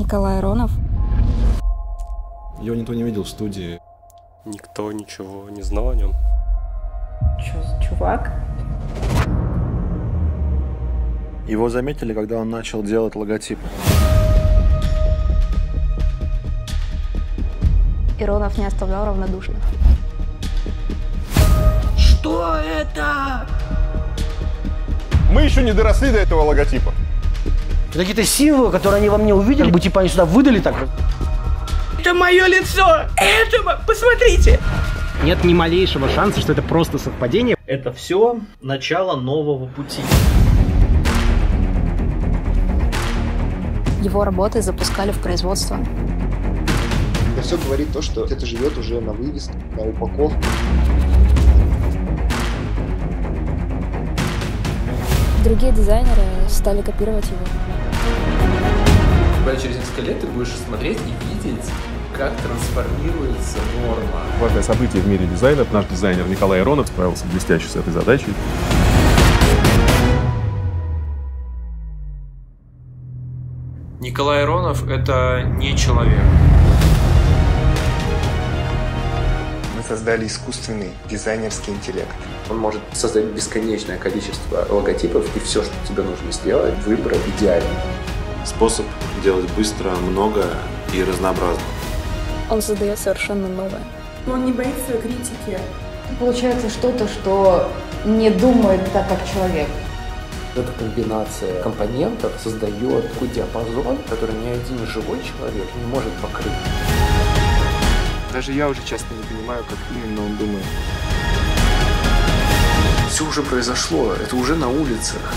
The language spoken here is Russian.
Николай Аронов. Его никто не видел в студии. Никто ничего не знал о нем. Чё за чувак? Его заметили, когда он начал делать логотипы. Иронов не оставлял равнодушных. Что это? Мы еще не доросли до этого логотипа. Это какие-то символы, которые они во мне увидели, как бы типа они сюда выдали так. Это мое лицо! Это, мо- посмотрите! Нет ни малейшего шанса, что это просто совпадение. Это все начало нового пути. Его работы запускали в производство. Это все говорит то, что это живет уже на вывеске, на упаковке. Другие дизайнеры стали копировать его. Буквально через несколько лет ты будешь смотреть и видеть, как трансформируется норма. Важное событие в мире дизайна. Наш дизайнер Николай Аронов справился блестяще с этой задачей. Николай Аронов – это не человек. Создали искусственный дизайнерский интеллект. Он может создать бесконечное количество логотипов, и все, что тебе нужно сделать, выбрать идеально. Способ делать быстро, много и разнообразно. Он создает совершенно новое. Он не боится критики. Получается что-то, что не думает так, как человек. Эта комбинация компонентов создает такой диапазон, который ни один живой человек не может покрыть. Даже я уже часто не понимаю, как именно он думает. Все уже произошло, это уже на улицах.